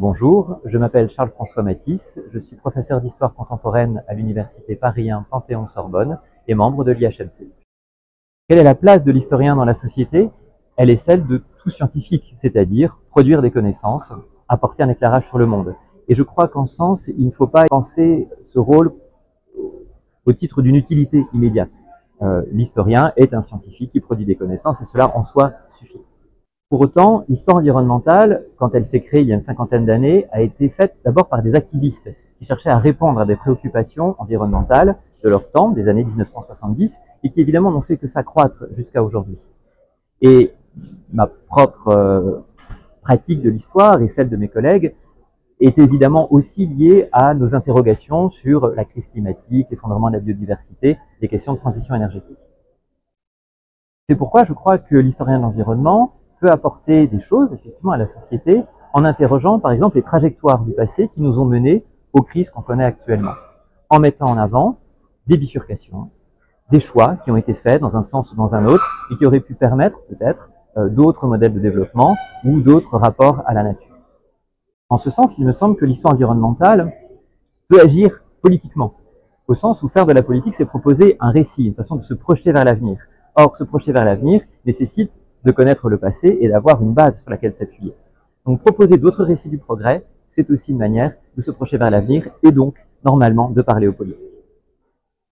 Bonjour, je m'appelle Charles-François Matisse, je suis professeur d'histoire contemporaine à l'université Paris 1 Panthéon-Sorbonne et membre de l'IHMC. Quelle est la place de l'historien dans la société? Elle est celle de tout scientifique, c'est-à-dire produire des connaissances, apporter un éclairage sur le monde. Et je crois qu'en sens, il ne faut pas penser ce rôle au titre d'une utilité immédiate. Euh, L'historien est un scientifique qui produit des connaissances et cela en soi suffit. Pour autant, l'histoire environnementale, quand elle s'est créée il y a une cinquantaine d'années, a été faite d'abord par des activistes qui cherchaient à répondre à des préoccupations environnementales de leur temps, des années 1970, et qui évidemment n'ont fait que s'accroître jusqu'à aujourd'hui. Et ma propre euh, pratique de l'histoire et celle de mes collègues est évidemment aussi liée à nos interrogations sur la crise climatique, l'effondrement de la biodiversité, les questions de transition énergétique. C'est pourquoi je crois que l'historien de l'environnement peut apporter des choses effectivement à la société en interrogeant par exemple les trajectoires du passé qui nous ont menés aux crises qu'on connaît actuellement, en mettant en avant des bifurcations, des choix qui ont été faits dans un sens ou dans un autre et qui auraient pu permettre peut-être euh, d'autres modèles de développement ou d'autres rapports à la nature. En ce sens, il me semble que l'histoire environnementale peut agir politiquement, au sens où faire de la politique, c'est proposer un récit, une façon de se projeter vers l'avenir. Or, se projeter vers l'avenir nécessite de connaître le passé et d'avoir une base sur laquelle s'appuyer. Donc proposer d'autres récits du progrès, c'est aussi une manière de se projeter vers l'avenir et donc, normalement, de parler aux politiques.